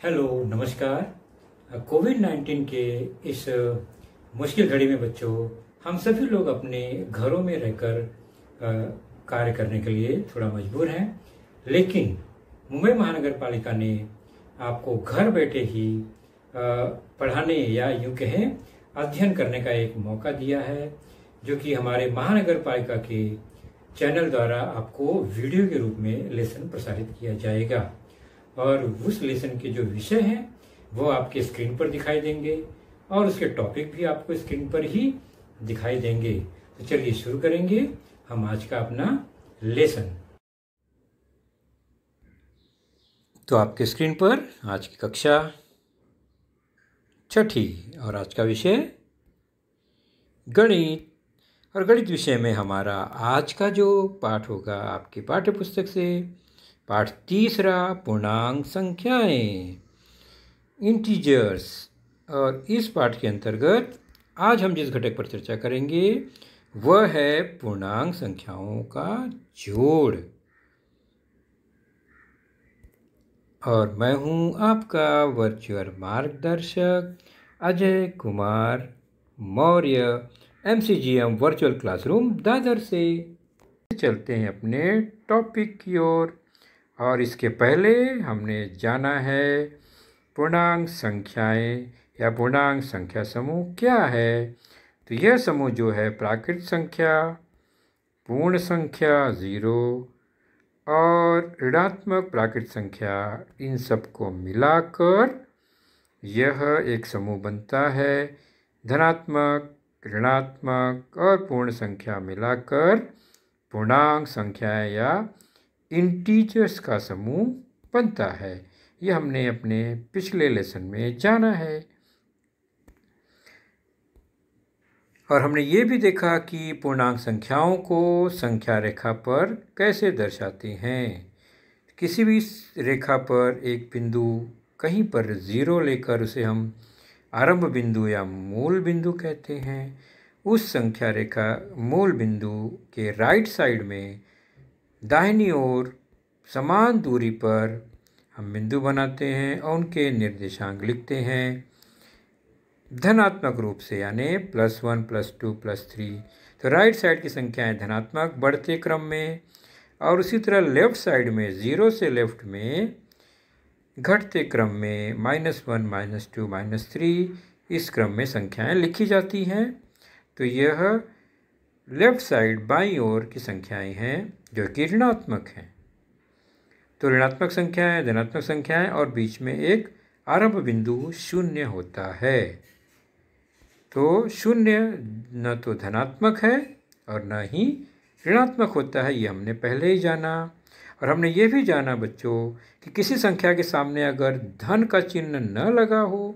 Hello, नमस्कार। Covid 19 के इस मुश्किल घड़ी में बच्चों, हम सभी लोग अपने घरों में रहकर कार्य करने के लिए थोड़ा मजबूर हैं। लेकिन मुंबई महानगर पालिका ने आपको घर बैठे ही पढ़ाने या यूँ कहें, अध्ययन करने का एक मौका दिया है, जो कि हमारे महानगर पालिका के चैनल द्वारा आपको वीडियो के रूप में लेसन प्रसारित किया जाएगा। और उस लेसन के जो विषय हैं, वो आपके स्क्रीन पर दिखाई देंगे और उसके टॉपिक भी आपको स्क्रीन पर ही दिखाई देंगे। तो चलिए शुरू करेंगे, हम आज का अपना लेसन। तो आपके स्क्रीन पर आज की कक्षा छठी और आज का विषय गणित। और गणित विषय में हमारा आज का जो पाठ होगा आपकी पाठ्य पुस्तक से, पाठ तीसरा, पूर्णांक संख्याएँ इंटीजर्स और इस पाठ के अंतर्गत आज हम जिस घटक पर चर्चा करेंगे, वह है पूर्णांक संख्याओं का जोड़। और मैं हूँ आपका वर्चुअल मार्गदर्शक Ajay Kumar, Maurya M C G M virtual classroom Dadar से। चलते हैं अपने टॉपिक की ओर और इसके पहले हमने जाना है पूर्णांक संख्याएँ या पूर्णांक संख्या समूह क्या है? तो यह समूह जो है प्राकृत संख्या, पूर्ण संख्या ज़ीरो और ऋणात्मक प्राकृत संख्या इन सबको मिलाकर यह एक समूह बनता है। धनात्मक, ऋणात्मक और पूर्ण संख्या मिलाकर पूर्णांक संख्याएँ या इंटीजर्स का समूह बनता है। यह हमने अपने पिछले लेसन में जाना है। और हमने ये भी देखा कि पूर्णांक संख्याओं को संख्या रेखा पर कैसे दर्शाते हैं। किसी भी रेखा पर एक बिंदु, कहीं पर ज़ीरो लेकर उसे हम आरंभ बिंदु या मूल बिंदु कहते हैं। उस संख्या रेखा मूल बिंदु के राइट साइड में दाहिनी ओर समान दूरी पर हम बिंदु बनाते हैं और उनके निर्देशांक लिखते हैं। धनात्मक रूप से, यानी plus one plus two plus three तो राइट साइड की संख्याएँ धनात्मक, बढ़ते क्रम में, और उसी तरह लेफ़्ट साइड में ज़ीरो से लेफ़्ट में, घटते क्रम में minus one minus two minus three इस क्रम में संख्याएँ लिखी जाती हैं। तो यह लेफ़्ट साइड बाई ओर की संख्याएँ हैं, जो कि ऋणात्मक हैं। तो ऋणात्मक संख्याएँ, धनात्मक संख्याएँ, और बीच में एक आरंभ बिंदु शून्य होता है। तो शून्य न तो धनात्मक है और न ही ऋणात्मक होता है, ये हमने पहले ही जाना। और हमने ये भी जाना बच्चों कि किसी संख्या के सामने अगर धन का चिन्ह न लगा हो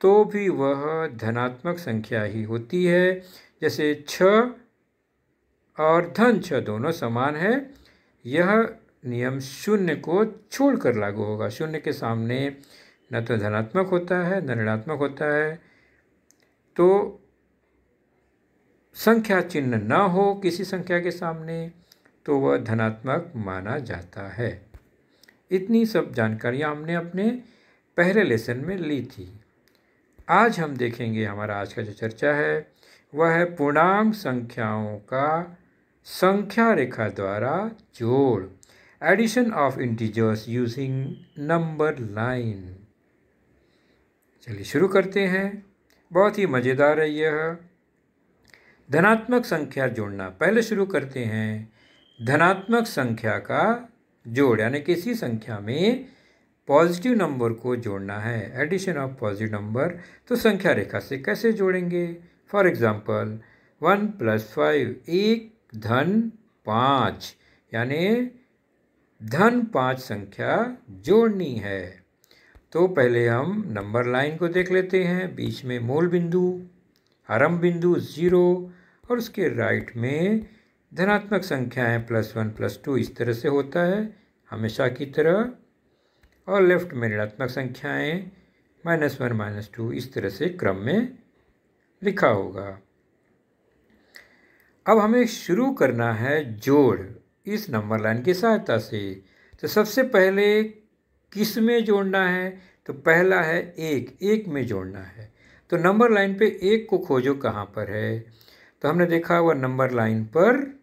तो भी वह धनात्मक संख्या ही होती है। जैसे छ और धन छ दोनों समान है, यह नियम शून्य को छोड़कर लागू होगा। शून्य के सामने न तो धनात्मक होता है, न ऋणात्मक होता है। तो संख्या चिन्ह न हो किसी संख्या के सामने तो वह धनात्मक माना जाता है। इतनी सब जानकारियाँ हमने अपने पहले लेसन में ली थी। आज हम देखेंगे हमारा आज का जो चर्चा है, वह है पूर्णांक संख्याओं का संख्या रेखा द्वारा जोड़। Addition of integers using number line चलिए शुरू करते हैं। बहुत ही मज़ेदार है यह। धनात्मक संख्या जोड़ना। पहले शुरू करते हैं। धनात्मक संख्या का जोड़, यानी किसी संख्या में पॉजिटिव नंबर को जोड़ना है। एडिशन ऑफ़ पॉजिटिव नंबर तो संख्या रेखा से कैसे जोड़ेंगे? For example one plus five, एक धन पाँच, यानी धन पाँच संख्या जोड़नी है। तो पहले हम नंबर लाइन को देख लेते हैं, बीच में मूल बिंदु, आरंभ बिंदु ज़ीरो, और उसके राइट में धनात्मक संख्याएँ प्लस वन प्लस टू इस तरह से होता है, हमेशा की तरह, और लेफ़्ट में ऋणात्मक संख्याएँ माइनस वन माइनस टू इस तरह से क्रम में लिखा होगा। अब हमें शुरू करना है जोड़ इस नंबर लाइन की सहायता से। तो सबसे पहले किसमें जोड़ना है? तो पहला है एक एक में जोड़ना है। तो नंबर लाइन पे एक को खोजो कहाँ पर है? तो हमने देखा वह नंबर लाइन पर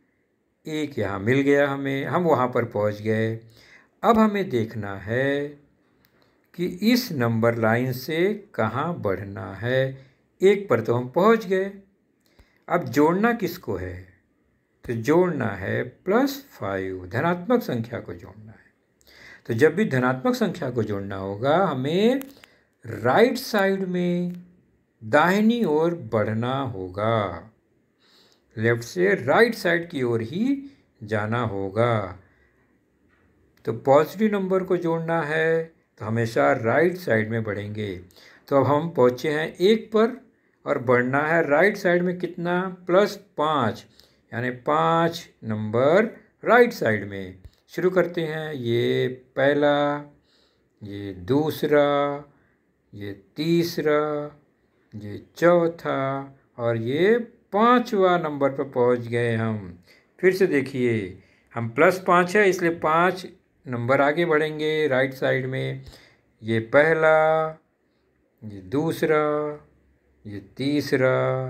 एक यहाँ मिल गया हमें, हम वहाँ पर पहुँच गए। अब हमें देखना है कि इस नंबर लाइन से कहाँ बढ़ना है। एक पर तो हम पहुँच गए। अब जोड़ना किसको है? तो जोड़ना है प्लस फाइव, धनात्मक संख्या को जोड़ना है। तो जब भी धनात्मक संख्या को जोड़ना होगा, हमें राइट साइड में दाहिनी ओर बढ़ना होगा। लेफ़्ट से राइट साइड की ओर ही जाना होगा। तो पॉजिटिव नंबर को जोड़ना है तो हमेशा राइट साइड में बढ़ेंगे। तो अब हम पहुँचे हैं एक पर, और बढ़ना है राइट साइड में कितना? प्लस पाँच, यानी पाँच नंबर राइट साइड में। शुरू करते हैं। ये पहला, ये दूसरा, ये तीसरा, ये चौथा और ये पांचवा नंबर पर पहुँच गए हम। फिर से देखिए, हम प्लस पाँच है, इसलिए पाँच नंबर आगे बढ़ेंगे राइट साइड में। ये पहला, ये दूसरा, ये तीसरा,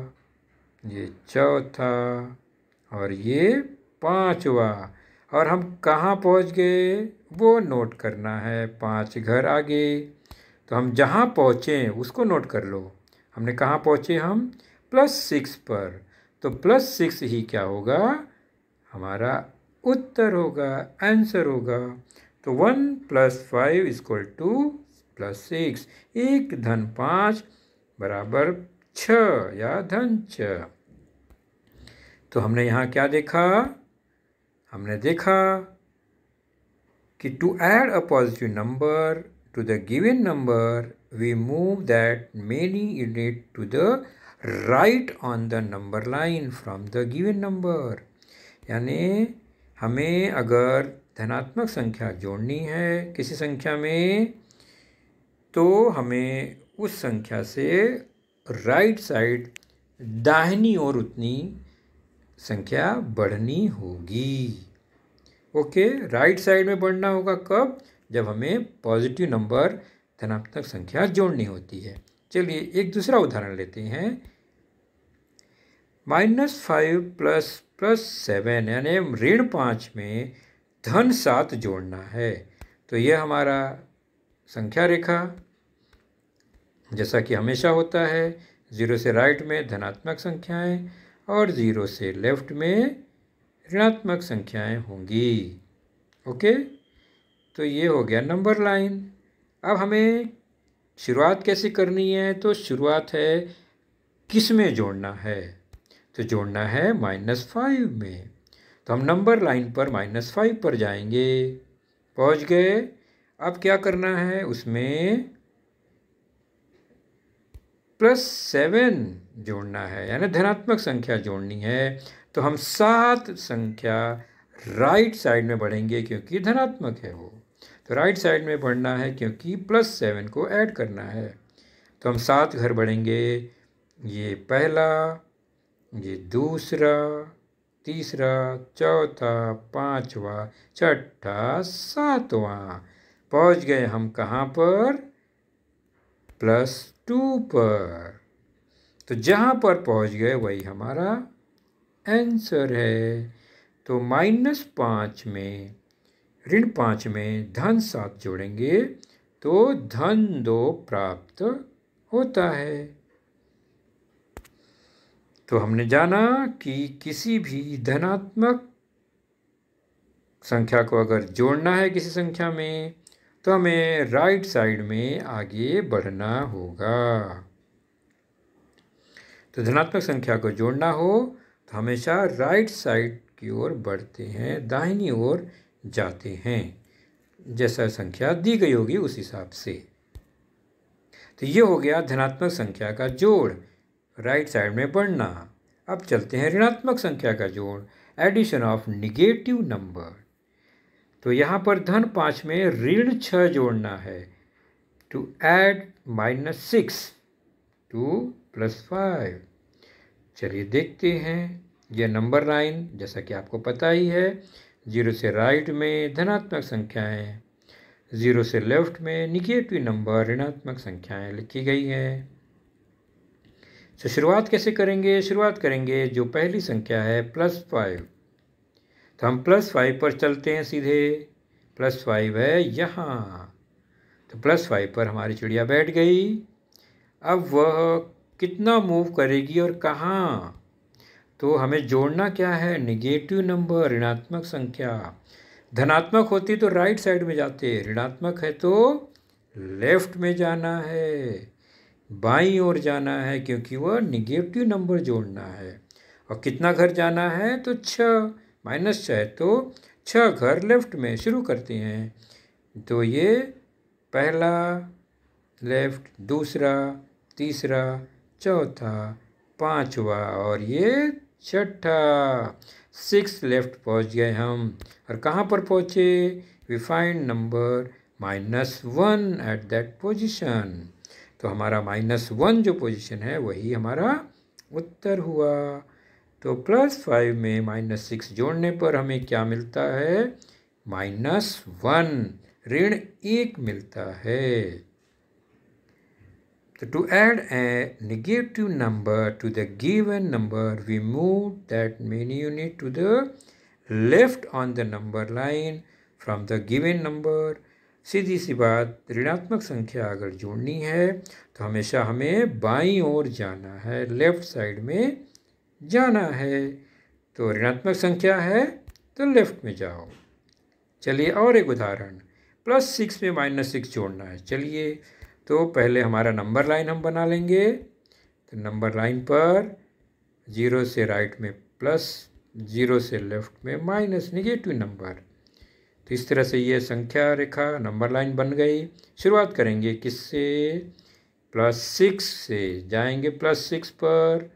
ये चौथा और ये पांचवा। और हम कहाँ पहुँच गए? वो नोट करना है पाँच घर आगे। तो हम जहाँ पहुँचे, उसको नोट कर लो। हमने कहाँ पहुँचे हम? प्लस सिक्स पर। तो प्लस सिक्स ही क्या होगा? हमारा उत्तर होगा, आंसर होगा। तो one plus five equal to plus six. एक धन पाँच बराबर छ या धन छ। तो हमने यहाँ क्या देखा? हमने देखा कि to add a positive number to the given number we move that many unit to the right on the number line from the given number यानी हमें अगर धनात्मक संख्या जोड़नी है किसी संख्या में तो हमें उस संख्या से राइट साइड दाहिनी ओर उतनी संख्या बढ़नी होगी। ओके राइट साइड में बढ़ना होगा कब? जब हमें पॉजिटिव नंबर धनात्मक संख्या जोड़नी होती है। चलिए एक दूसरा उदाहरण लेते हैं। Minus five plus plus seven यानी ऋण पाँच में धन सात जोड़ना है। तो यह हमारा संख्या रेखा, जैसा कि हमेशा होता है, ज़ीरो से राइट में धनात्मक संख्याएँ और ज़ीरो से लेफ़्ट में ऋणात्मक संख्याएँ होंगी। ओके? तो ये हो गया नंबर लाइन। अब हमें शुरुआत कैसे करनी है? तो शुरुआत है किसमें जोड़ना है? तो जोड़ना है माइनस फाइव में। तो हम नंबर लाइन पर माइनस फाइव पर जाएँगे। पहुँच गए। अब क्या करना है? उसमें प्लस सेवन जोड़ना है, यानी धनात्मक संख्या जोड़नी है तो हम सात संख्या राइट साइड में बढ़ेंगे क्योंकि धनात्मक है वो। तो राइट साइड में बढ़ना है क्योंकि प्लस सेवन को ऐड करना है। तो हम सात घर बढ़ेंगे, ये पहला, ये दूसरा, तीसरा, चौथा, पांचवा, छठा, सातवां, पहुँच गए हम कहाँ पर? प्लस टू पर। तो जहाँ पर पहुँच गए, वही हमारा आंसर है। तो माइनस पाँच में, ऋण पाँच में धन सात जोड़ेंगे तो धन दो प्राप्त होता है। तो हमने जाना कि किसी भी धनात्मक संख्या को अगर जोड़ना है किसी संख्या में तो हमें राइट साइड में आगे बढ़ना होगा। तो धनात्मक संख्या को जोड़ना हो तो हमेशा राइट साइड की ओर बढ़ते हैं, दाहिनी ओर जाते हैं। जैसा संख्या दी गई होगी उस हिसाब से। तो ये हो गया धनात्मक संख्या का जोड़ राइट साइड में बढ़ना। अब चलते हैं ऋणात्मक संख्या का जोड़ एडिशन ऑफ़ निगेटिव नंबर तो यहाँ पर धन पाँच में ऋण छः जोड़ना है। To add minus 6 to plus 5 चलिए देखते हैं। यह नंबर लाइन जैसा कि आपको पता ही है, ज़ीरो से राइट में धनात्मक संख्याएँ, ज़ीरो से लेफ़्ट में निगेटिव नंबर ऋणात्मक संख्याएँ लिखी गई हैं। तो शुरुआत कैसे करेंगे? शुरुआत करेंगे जो पहली संख्या है, प्लस फाइव। तो हम प्लस फाइव पर चलते हैं सीधे। प्लस फाइव है यहाँ। तो प्लस फाइव पर हमारी चिड़िया बैठ गई। अब वह कितना मूव करेगी और कहाँ? तो हमें जोड़ना क्या है? निगेटिव नंबर ऋणात्मक संख्या। धनात्मक होती तो राइट साइड में जाते। ऋणात्मक है तो लेफ़्ट में जाना है। बाई ओर जाना है क्योंकि वह निगेटिव नंबर जोड़ना है। और कितना घर जाना है? तो छः। माइनस छः तो छः घर लेफ़्ट में शुरू करते हैं। तो ये पहला लेफ़्ट दूसरा, तीसरा चौथा, पांचवा और ये छठा। सिक्स लेफ़्ट पहुँच गए हम। और कहाँ पर पहुँचे? We find number minus one at that position तो हमारा माइनस वन जो पोजिशन है, वही हमारा उत्तर हुआ। तो प्लस फाइव में माइनस सिक्स जोड़ने पर हमें क्या मिलता है? माइनस वन ऋण एक मिलता है। So to add a negative number to the given number, we move that many unit to the left on the number line from the given number. सीधी सी बात ऋणात्मक संख्या अगर जोड़नी है तो हमेशा हमें बाईं ओर जाना है लेफ़्ट साइड में जाना है तो ऋणात्मक संख्या है तो लेफ़्ट में जाओ चलिए और एक उदाहरण प्लस सिक्स में माइनस सिक्स जोड़ना है चलिए तो पहले हमारा नंबर लाइन हम बना लेंगे। तो नंबर लाइन पर ज़ीरो से राइट में प्लस ज़ीरो से लेफ़्ट में माइनस निगेटिव नंबर तो इस तरह से ये संख्या रेखा नंबर लाइन बन गई। शुरुआत करेंगे किससे? प्लस सिक्स से। जाएँगे प्लस सिक्स पर।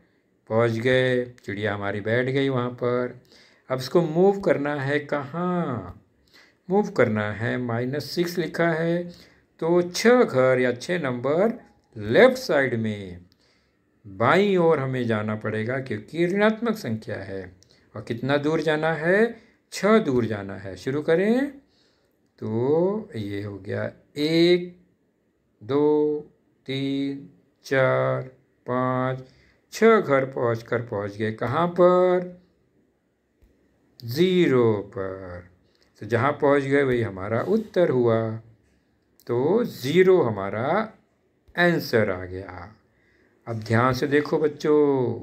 पहुँच गए। चिड़िया हमारी बैठ गई वहाँ पर। अब इसको मूव करना है कहाँ? मूव करना है माइनस सिक्स लिखा है। तो छः घर या छः नंबर लेफ़्ट साइड में बाईं ओर हमें जाना पड़ेगा, क्योंकि ऋणात्मक संख्या है। और कितना दूर जाना है? छः दूर जाना है। शुरू करें। तो ये हो गया एक, दो, तीन, चार, पाँच। छः घर पहुँच कर पहुँच गए कहाँ पर? ज़ीरो पर। तो जहाँ पहुँच गए वही हमारा उत्तर हुआ। तो ज़ीरो हमारा आंसर आ गया। अब ध्यान से देखो बच्चों,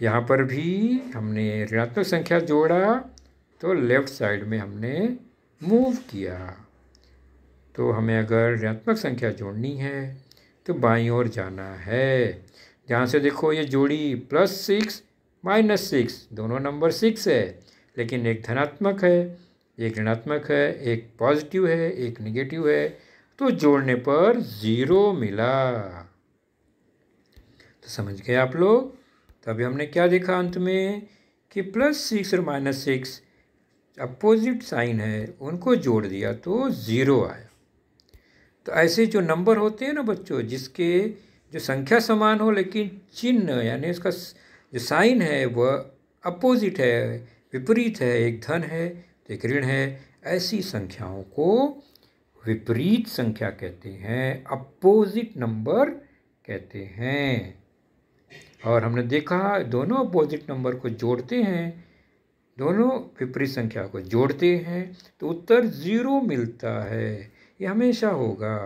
यहाँ पर भी हमने ऋणात्मक संख्या जोड़ा तो लेफ़्ट साइड में हमने मूव किया। तो हमें अगर ऋणात्मक संख्या जोड़नी है तो बाईं ओर जाना है। ध्यान से देखो, ये जोड़ी प्लस सिक्स, माइनस सिक्स, दोनों नंबर सिक्स है, लेकिन एक धनात्मक है। एक ऋणात्मक है, एक पॉजिटिव है, एक निगेटिव है तो जोड़ने पर ज़ीरो मिला। तो समझ गए आप लोग? तो अभी हमने क्या देखा अंत में? कि प्लस सिक्स और माइनस सिक्स अपोजिट साइन है, उनको जोड़ दिया तो ज़ीरो आया। तो ऐसे जो नंबर होते हैं ना बच्चों, जिसके जो संख्या समान हो, लेकिन चिन्ह, यानी उसका जो साइन है, वह अपोजिट है, विपरीत है, एक धन है तो एक ऋण है। ऐसी संख्याओं को विपरीत संख्या कहते हैं अपोजिट नंबर कहते हैं। और हमने देखा, दोनों अपोजिट नंबर को जोड़ते हैं, दोनों विपरीत संख्या को जोड़ते हैं तो उत्तर ज़ीरो मिलता है। ये हमेशा होगा।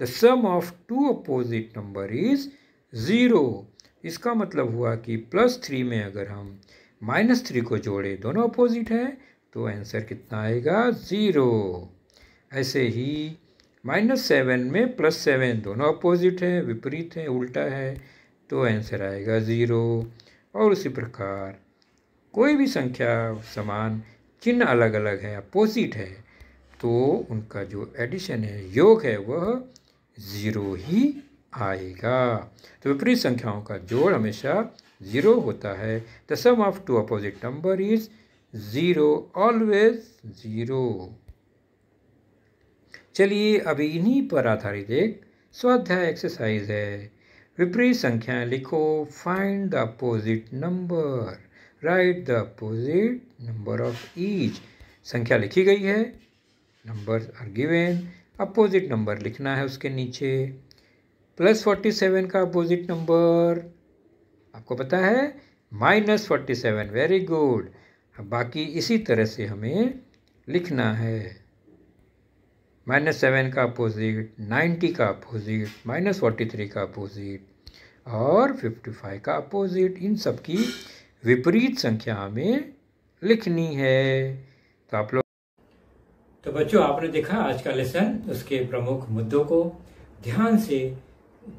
The sum of two opposite number is zero इसका मतलब हुआ कि प्लस थ्री में अगर हम माइनस थ्री को जोड़े, दोनों अपोजिट हैं तो आंसर कितना आएगा? ज़ीरो ऐसे ही माइनस सेवन में प्लस सेवन दोनों अपोजिट हैं, विपरीत हैं, उल्टा है तो आंसर आएगा ज़ीरो और उसी प्रकार कोई भी संख्या, समान, चिन्ह अलग अलग है अपोजिट है तो उनका जो एडिशन है, योग है, वह ज़ीरो ही आएगा। तो विपरीत संख्याओं का जोड़ हमेशा ज़ीरो होता है। The sum of two opposite number is zero always zero चलिए अभी इन्हीं पर आधारित एक स्वाध्याय एक्सरसाइज है। विपरीत संख्याएँ लिखो find the opposite number right the opposite number of each संख्या लिखी गई है number are given opposite number लिखना है उसके नीचे। प्लस फोर्टी सेवन का अपोजिट नंबर आपको पता है? Minus forty seven very good बाकी इसी तरह से हमें लिखना है। माइनस सेवन का अपोजिट, नाइन्टी का अपोजिट, माइनस फोर्टी थ्री का अपोजिट और फिफ्टी फाइव का अपोजिट। इन सब की विपरीत संख्या हमें लिखनी है। तो आप लोग तो बच्चों, आपने देखा आज का लेसन उसके प्रमुख मुद्दों को। ध्यान से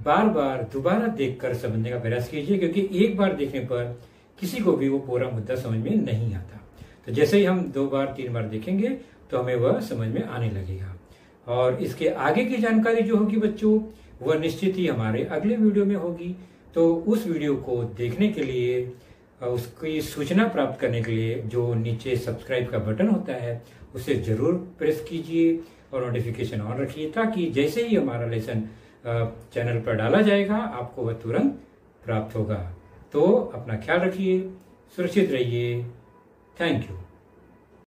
बार बार दोबारा देखकर समझने का प्रयास कीजिए, क्योंकि एक बार देखने पर किसी को भी वो पूरा मुद्दा समझ में नहीं आता। तो जैसे ही हम दो बार, तीन बार देखेंगे तो हमें वह समझ में आने लगेगा। और इसके आगे की जानकारी जो होगी बच्चों, वह निश्चित ही हमारे अगले वीडियो में होगी। तो उस वीडियो को देखने के लिए, उसकी सूचना प्राप्त करने के लिए जो नीचे सब्सक्राइब का बटन होता है, उसे ज़रूर प्रेस कीजिए और नोटिफिकेशन ऑन रखिए, ताकि जैसे ही हमारा लेसन चैनल पर डाला जाएगा, आपको वह तुरंत प्राप्त होगा। तो अपना ख्याल रखिए सुरक्षित रहिए। Thank you